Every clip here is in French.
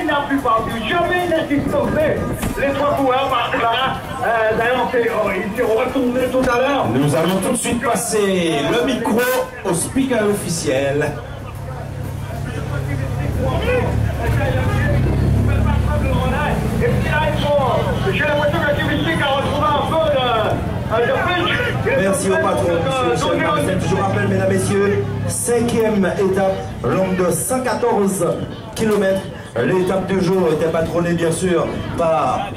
il n'a plus perdu, jamais il n'a distancé. Les trois coureurs par là, euh, d'ailleurs, oh, ils s'est retourné tout à l'heure. Nous allons tout de suite passer le micro au speaker officiel. Merci au patron. Je vous rappelle, mesdames, messieurs, cinquième étape, longue de 114 km. L'étape du jour était patronnée, bien sûr, par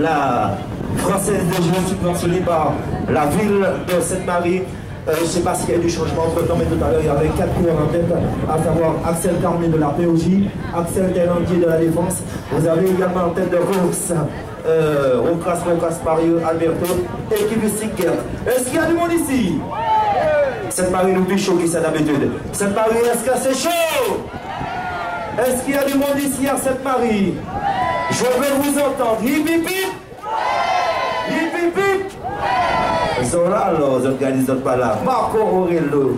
la Française des Jeux, subventionnée par la ville de Sainte-Marie. Euh, je ne sais pas s'il y a eu du changement entre temps, mais tout à l'heure, il y avait quatre coureurs en tête, à savoir Axel Carmé de la POJ, Axel Delandier de la Défense. Vous avez également en tête de course euh, Rocas Rocas Mario Alberto et Kivi Sikker. Est-ce qu'il y a du monde ici? Sainte-Marie nous plus chaud qui c'est d'habitude. Sainte-Marie, est-ce que c'est chaud? Est-ce qu'il y a du monde ici à Sainte-Marie? Je veux vous entendre. Hip hip hip Hip hip hip Ils sont là alors, les organisateurs pas là. Marco Aurelio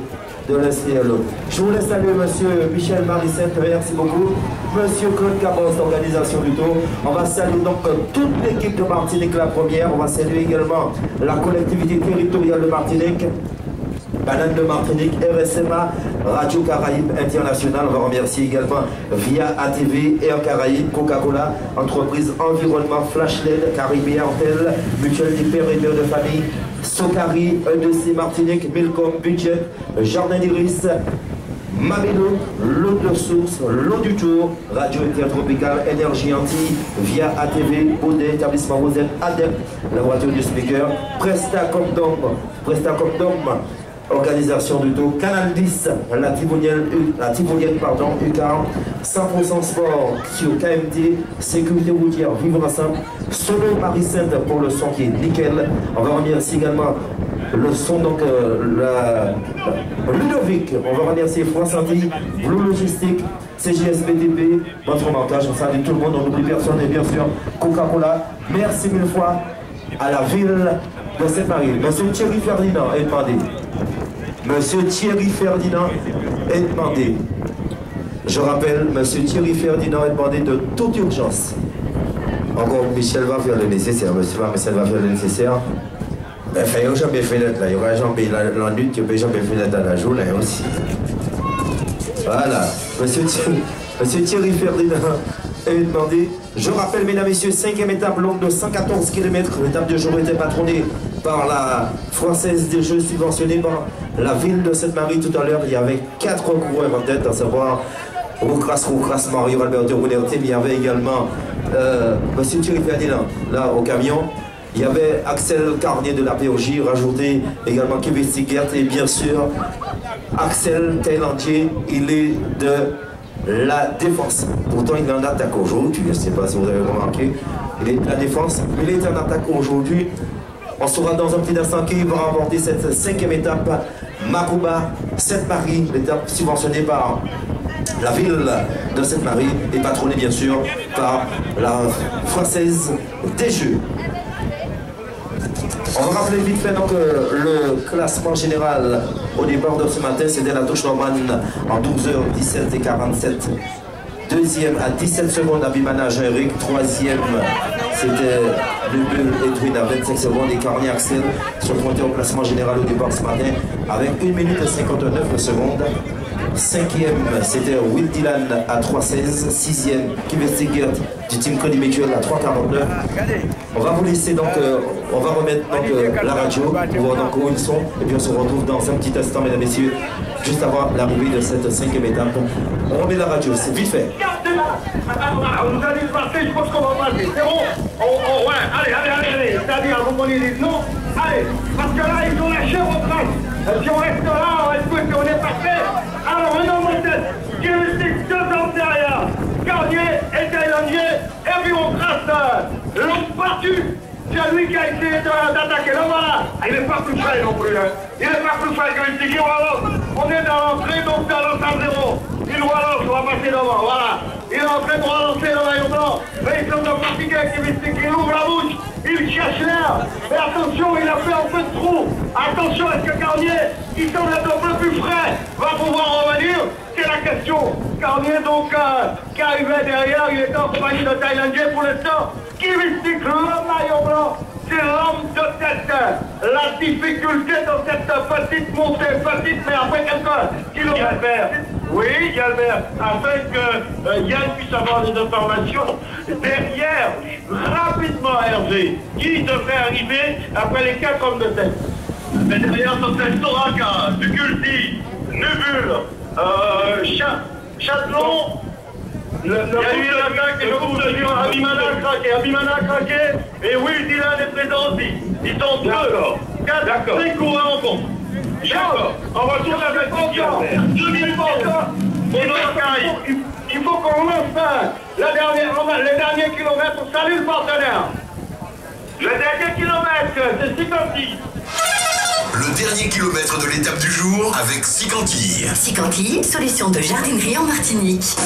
de l'SCLO. Je voulais saluer monsieur Michel Maricette, merci beaucoup. Monsieur Claude Cabos, d'organisation du tour. On va saluer donc euh, toute l'équipe de Martinique la première. On va saluer également la collectivité territoriale de Martinique. Banane de Martinique, RSMA, Radio Caraïbes International. On va remercier également via ATV, Air Caraïbes, Coca-Cola, entreprise environnement Flash LED, Caribéen Tel, Mutuelle des et mères de famille, Socari, EDC Martinique, Milcom, Budget, Jardin d'Iris, Mamelo, l'eau de source, l'eau du tour, Radio Intertropicale, Énergie Anti, via ATV, Baudet, établissement Rosette, ADEP, la voiture du speaker, Presta Condom, Presta Condom, organisation du tour, Canal 10, la Tivolienne, la pardon, U40, 100% sport sur KMT, sécurité routière, vivre ensemble, Solo Marie-Sainte pour le son qui est nickel. On va remercier également le son, donc euh, la, Ludovic, on va remercier France Blue Logistique, CGSBTP, votre montage, on salue tout le monde, on n'oublie personne et bien sûr Coca-Cola. Merci mille fois à la ville de Sainte-Marie. Monsieur Thierry Ferdinand est. Monsieur Thierry Ferdinand est demandé. Je rappelle, Monsieur Thierry Ferdinand est demandé de toute urgence. Encore, Michel va faire le nécessaire, Monsieur Michel va faire le nécessaire. Ben, il jamais fait là, il y aura jamais la, nuit, il n'y a jamais fait dans la journée aussi. Voilà, Monsieur Thierry, Ferdinand est demandé. Je rappelle, mesdames, messieurs, cinquième étape longue de 114 km. L'étape de jour était patronnée par la Française des Jeux, subventionnée par la ville de Sainte-Marie. Tout à l'heure, il y avait quatre coureurs en tête, à savoir Rocras, Rocras, Mario Alberto Roulerté, mais il y avait également euh, Monsieur Thierry Ferdinand, là, au camion. Il y avait Axel Carnier de la POJ, rajouté également Kevin Sigert et bien sûr Axel Thaïlandier, il est de la défense. Pourtant, il est en attaque aujourd'hui, je ne sais pas si vous avez remarqué. Il est de la défense, il est en attaque aujourd'hui. On saura dans un petit instant qui va remporter cette cinquième étape. Makuba, Sainte-Marie, l'étape subventionnée par la ville de Sainte-Marie et patronnée bien sûr par la Française des Jeux. On va rappeler vite fait donc euh, le classement général au départ de ce matin, c'était la touche normande en 12h17 et 47. Deuxième à 17 secondes Abimana Eric. Troisième, c'était le Bull Edwin à 25 secondes et Carnier Axel sont montés au classement général au départ ce matin avec 1 minute et 59 secondes. Cinquième, c'était Will Dylan à 3,16. Sixième, Kivestigert du team Cody Mutual à 3,49. On va vous laisser donc, euh, on va remettre donc euh, la radio pour voir donc où ils sont. Et puis on se retrouve dans un petit instant, mesdames et messieurs, juste avant l'arrivée de cette cinquième étape. On remet la radio, c'est vite fait. Passer, je pense qu'on va on, on, Ouais, allez, allez, allez, allez. Les noms. Parce que là, ils ont lâché vos traces. Si on reste là, que on est passé Alors, maintenant, qui est deux ans derrière. Garnier et Thaïlandier, et puis on trace l'autre parti. C'est lui qui a essayé d'attaquer. Là, voilà. Ah, Il n'est pas plus frais non plus. hein. Il n'est pas plus frais que le. On est dans l'entrée, donc dans l'entrée zéro. Il Wallo, on va passer devant. Voilà. Il est en train de relancer le maillot blanc. Mais ils sont dans le particulier qui ouvre la bouche. Il cherche l'air. Mais attention, il a fait un peu de trou. Attention, est-ce que Garnier, qui semble être un peu plus frais, va pouvoir revenir? C'est la question. Carnier, donc, euh, qui arrivait derrière, il était en compagnie de Thaïlandais pour l'instant. Qui mystique le maillot blanc? C'est l'homme de euh, la difficulté dans cette petite montée, petite, mais après quelques kilomètres. Oui, Galbert, afin que euh, Yann puisse avoir des informations. Derrière, rapidement Hervé, qui devrait arriver après les 4 hommes de tête. Mais derrière, c'est Soraka, Duculti, Nubule, euh, Châtelon, le, le il y a eu l'attaque et le coup de Lyon, Abimana a craqué, Abimana a craqué, et oui, Dylan est présent aussi. Ils sont deux, quatre, cinq coureurs en compte. D'accord. On va tourner avec encore. Deux minutes encore. Il faut qu'on lance la dernière, le dernier kilomètre. Salut le partenaire. Le dernier kilomètre, c'est Sicanti. Le dernier kilomètre de l'étape du jour avec Sicanti. Sicanti, solution de jardinerie en Martinique.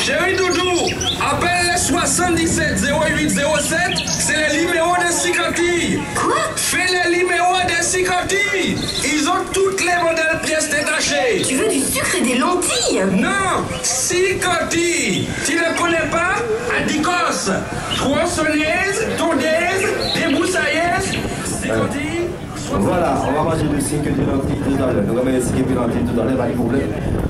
Chérie Doudou, appelle le 77 0807, c'est le numéro de Sicanti. Quoi? Fais le numéro de Sicanti. Ils ont toutes les modèles pièces détachées. Tu veux du sucre et des lentilles? Non, Sicanti. Tu ne connais pas? Adicos, tronçonneuse, tondeuse, débroussailleuse. Sicanti. Voilà, on va manger du sucre et des lentilles tout à l'heure. On va mettre du sucre et des lentilles tout à l'heure, pas de problème.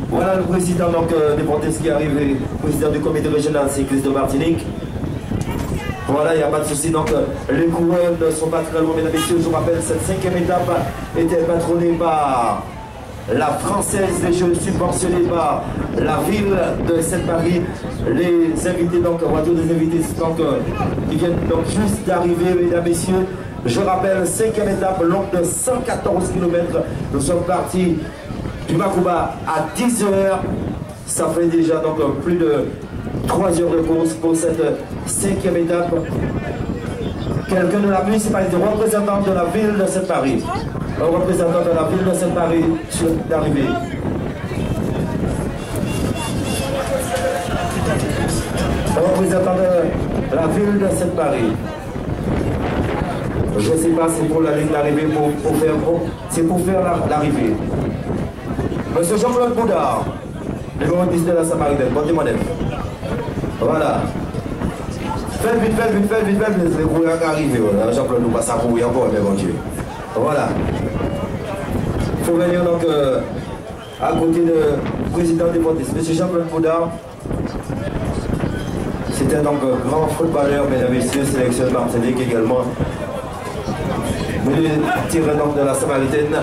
Voilà le président donc, euh, des Pontes qui arrive, le président du comité régional cycliste de Martinique. Voilà, il n'y a pas de souci. Donc, euh, les coureurs ne sont pas très loin, mesdames et messieurs. Je vous rappelle, cette cinquième étape était patronnée par la Française des Jeux, subventionnée par la ville de Sainte-Marie. Les invités, donc, voiture des invités, donc, euh, qui viennent donc juste d'arriver, mesdames et messieurs. Je rappelle, cinquième étape, longue de 114 km. Nous sommes partis du Makuba à 10 heures. Ça fait déjà donc plus de 3 heures de course pour cette cinquième étape. Quelqu'un de la municipalité, représentant de la ville de Sainte-Marie. Un représentant de la ville de Sainte-Marie sur l'arrivée. Représentant de la ville de Sainte-Marie. Je ne sais pas, c'est pour la d'arrivée, pour, pour, faire, c'est pour faire l'arrivée. Monsieur Jean-Claude Boudard, numéro 10 de la Samaritaine, bon témoignage. Voilà. Faites vite, faites vite, faites vite, faites vite, les qui arrivent. Jean-Claude nous passe à courir encore, mais bon Dieu. Voilà. Il faut venir donc euh, à côté du président des Pontistes, Monsieur Jean-Claude Boudard. C'était donc un grand footballeur, mesdames et messieurs, sélection de Martinique également. Venu tirer donc de la Samaritaine.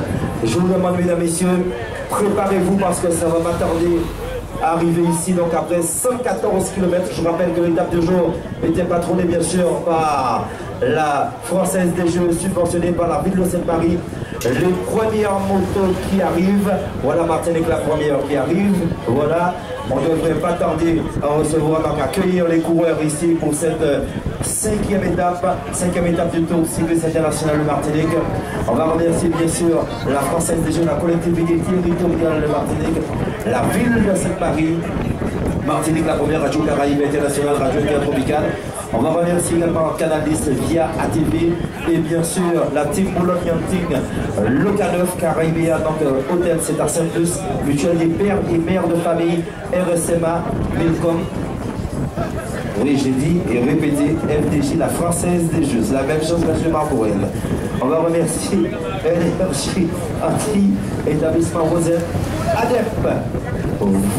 Je vous demande, mesdames et messieurs, préparez-vous parce que ça va pas tarder à arriver ici. Donc après 114 km, je rappelle que l'étape de jour était patronnée bien sûr par la Française des Jeux, subventionnée par la ville de Sainte-Marie. Les premières motos qui arrivent, voilà Martinique la première qui arrive, voilà. On ne devrait pas tarder à recevoir, donc accueillir les coureurs ici pour cette cinquième étape, cinquième étape du Tour cycliste international de Martinique. On va remercier bien sûr la Française des Jeux, la collectivité territoriale de Martinique, la ville de Sainte-Marie, Martinique, la première radio Caraïbe internationale, radio intertropicale. On va remercier également Canal 10 via ATV et bien sûr la team Boulogne Team, le K9 Caribéa, donc euh, Hôtel C'est Saint-Plus, mutuelle des pères et mères de famille, RSMA, Milcom, oui, j'ai dit et répété FDJ, la française des jeux. C'est la même chose pour elle. On va remercier Énergie Anti, établissement Rosette, ADEP.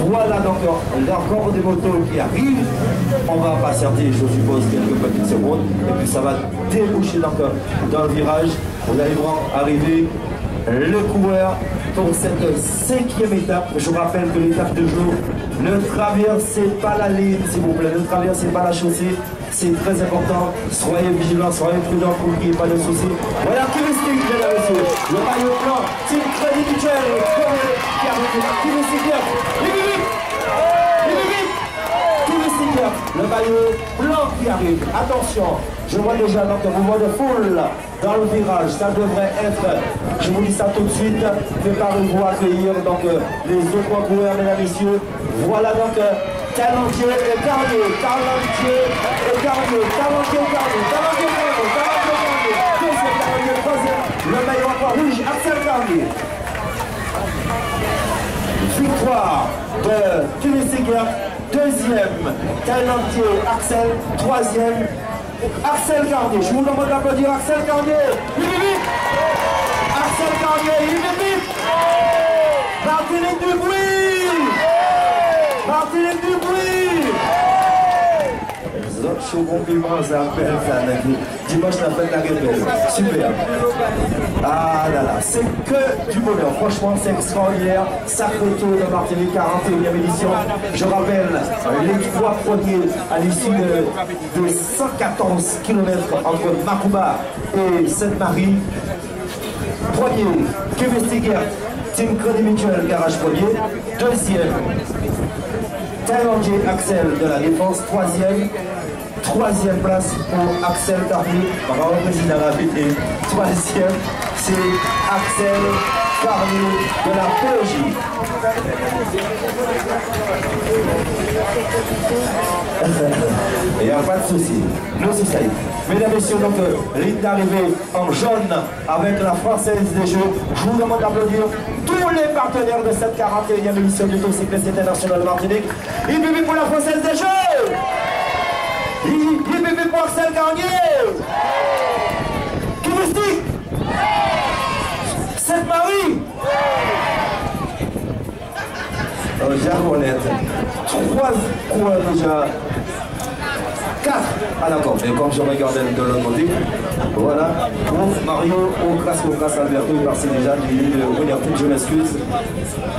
Voilà donc encore des motos qui arrivent. On va patienter, je suppose, quelques petites secondes. Et puis ça va déboucher dans le virage. Vous allez voir arriver le coureur pour cette cinquième étape. Je vous rappelle que l'étape de jour ne traversez pas la ligne, s'il vous plaît. Ne traversez pas la chaussée. C'est très important. Soyez vigilants, soyez prudents pour qu'il n'y ait pas de soucis. Voilà qui mystique, mesdames et messieurs. Le maillot blanc, une crédit mutuel. Qui bien. Le maillot blanc qui arrive. Attention, je vois déjà notre mouvement de foule dans le virage. Ça devrait être, je vous dis ça tout de suite, préparez-vous à accueillir donc, les autres coureurs, mesdames et messieurs. Voilà donc Talendier et Carnier, Talendier et Carnier, Talendier et Carnier, deuxième Carnier, troisième, le maillot encore rouge, Axel Carnier. victoire de Kevin Deuxième, Thaïlandais Axel. Troisième, Axel Garnier. Je vous demande d'applaudir Axel vite Axel il est vite Martinique Dubuis autres chaud compliment, ça appelle ça. Dimanche, la fête de la guerre. Super. Ah là là, c'est que du bonheur. Franchement, c'est extraordinaire. Sacré tour de Martinique, 41e édition. Je rappelle les trois premiers à l'issue de, 114 km entre Makuba et Sainte-Marie. Premier, Kevin Stiger, Team Crédit Mutuel, garage premier. Deuxième, Thaïlandais Axel de la Défense. Troisième, Troisième place pour Axel Carnier, bravo président et troisième, c'est Axel Carnier de la POJ. Il n'y a pas de souci. C'est ça. Mesdames et messieurs, donc, ligne d'arrivée en jaune avec la Française des Jeux. Je vous demande d'applaudir tous les partenaires de cette 41e édition du Tour Cycliste International Martinique. Il vivent pour la Française des Jeux. Il bébé pour Axel Garnier. Touristique Sainte-Marie Jargonette. Trois coureurs déjà 4 Ah d'accord, mais comme je regardais de l'autre côté, voilà, pour Mario, au classe Alberto, passait déjà du milieu de Royaume, je m'excuse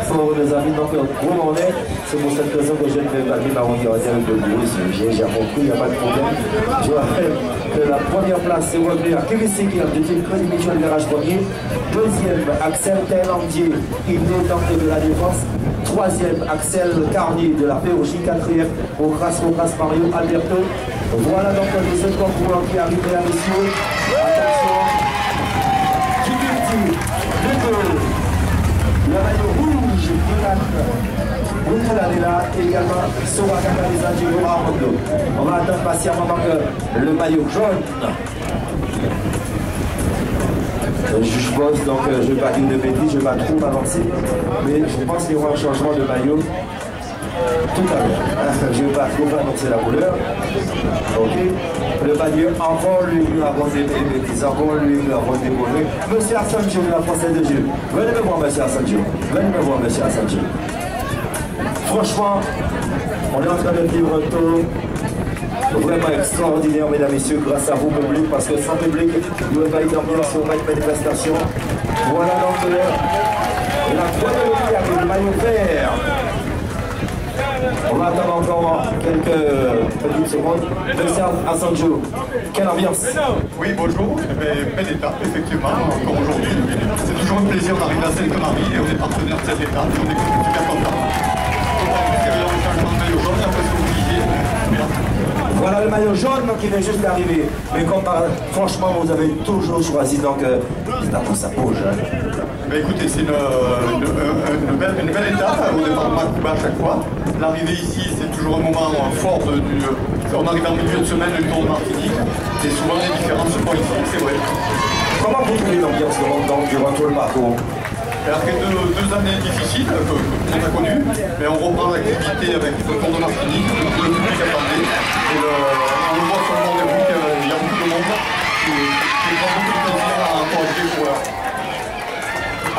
pour les amis, donc gros monnaie, c'est pour cette raison que je ne vais pas dire par avec le bruit, j'ai compris, il n'y a pas de problème. Je rappelle que la première place c'est revenu à Kevin Seguir, deuxième Crédit Mutuel Garage premier, deuxième Axel Thaïlandier, il est de la défense, troisième Axel Carnier de la POJ, quatrième au grâce Mario Alberto, voilà donc le deuxième coureur qui arrive à messieurs. Attention. Kibirti, le maillot rouge de est là, et également Sora Kakaliza Gigora Rondo. On va attendre patiemment que le maillot jaune. Juge bosse, donc euh, je ne vais pas dire de bêtises, je ne vais pas trop m'avancer, mais je pense qu'il y aura un changement de maillot tout à l'heure. Je ne vais pas trop annoncer la couleur. Ok Le panier encore lui nous avons des bêtises, encore lui nous avons des mauvais. Monsieur Assange la Française de Dieu. Venez me voir, monsieur Assange. Venez me voir, monsieur Assange. Franchement, on est en train de vivre un tour vraiment extraordinaire, mesdames et messieurs, grâce à vous, public, parce que sans public, il n'y aurait pas eu d'ambiance, il n'y aurait pas de manifestation. Voilà donc la qui avec le maillot. On va attendre encore quelques petites secondes. Monsieur Assanjo, quelle ambiance Oui, bonjour. Eh belle étape, effectivement, encore aujourd'hui. C'est toujours un plaisir d'arriver à Sainte-Marie et on est partenaire de cette étape. Voilà le maillot jaune qui vient juste d'arriver. Mais comme franchement, vous avez toujours choisi, donc euh, c'est sa bouge. Hein. Ben, écoutez, c'est une, belle, étape, on départ de Makuba à chaque fois. L'arrivée ici, c'est toujours un moment fort du. On arrive en milieu de semaine du Tour de Martinique. C'est souvent des différences ici, c'est vrai. Comment vous trouvez l'ambiance durant tout le parcours? Après deux, deux, années difficiles que, qu'on a connues, mais on reprend l'activité avec le Tour de Martinique, le public attendait, et le, on le voit sur le rendez-vous qu'il y a beaucoup de monde qui, prend beaucoup de plaisir à encourager les coureurs.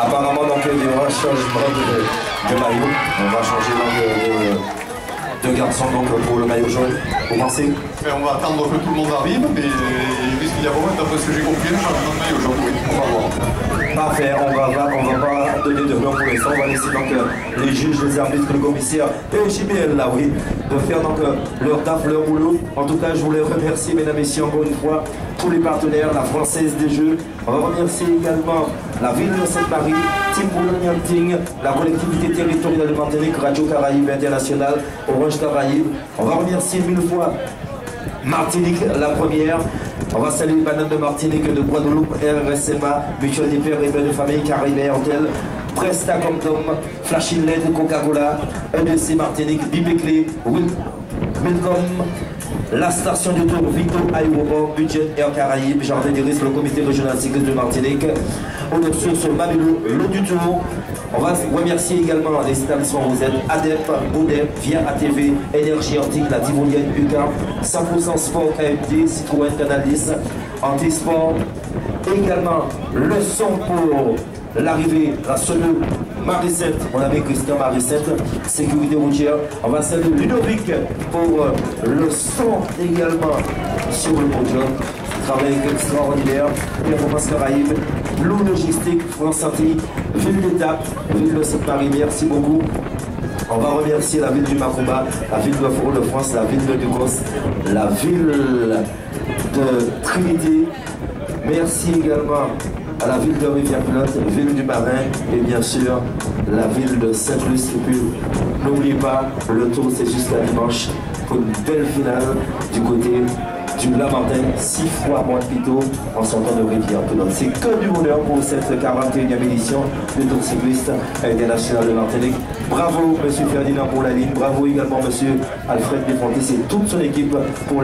Apparemment, donc, il aura un changement de, de maillot. On va changer de, de, garçon donc, pour le maillot jaune. Vous pensez On va attendre que tout le monde arrive, mais il risque d'y avoir, d'après ce que j'ai compris, un changement de maillot jaune. Oui, on va voir. Parfait, on va, on va pas donner de nom pour l'instant, on va laisser donc euh, les juges, les arbitres, le commissaire et JBL là, oui, de faire donc euh, leur taf, leur boulot. En tout cas, je voulais remercier, mesdames et messieurs, encore une fois, tous les partenaires, la Française des Jeux. On va remercier également la ville de Sainte-Marie, Team Boulogne la collectivité territoriale de Martinique, Radio Caraïbe International, Orange Caraïbe. On va remercier mille fois Martinique, la première. On va saluer Banane de Martinique, de Guadeloupe, RSMA, Mutual des Pères et Belles de Famille, Caraïbes Hotel, Presta Comptom, Flashy LED, Coca-Cola, EDC Martinique, Bibéclé, Milcom, la station du tour Victo Aéroport, budget Air Caraïbes, Jardin des risques, le comité régional cycliste de Martinique, Eau de source Mamilou, l'eau du tour. On va remercier également les établissements Rosette, ADEP, Baudet, Via ATV, Énergie Antique, la Tivolienne, UCAM, 100% Sport KMD, Citroën Canalis, Antisport, également le son pour l'arrivée, la sonneuse Maricette, on avait Christian Maricette, sécurité routière. On va saluer Ludovic pour euh, le son également sur le podium. Travail extraordinaire, Performance Caraïbes, Blue Logistique, France Santé, Ville d'Étape, Ville de Sainte-Marie, merci beaucoup. On va remercier la ville du Macumba, la ville de Fort-de-France, la ville de Ducos, la ville de Trinité. Merci également à la ville de Rivière-Pilote, ville du Marin et bien sûr la ville de Saint-Louis. Et puis n'oubliez pas, le tour c'est jusqu'à dimanche pour une belle finale du côté du Lamentin, six fois moins Pito en sortant de Rivière-Pilote. C'est que du bonheur pour cette 41e édition du Tour cycliste international de Martinique. Bravo Monsieur Ferdinand pour la ligne, bravo également Monsieur Alfred Desfontis et toute son équipe pour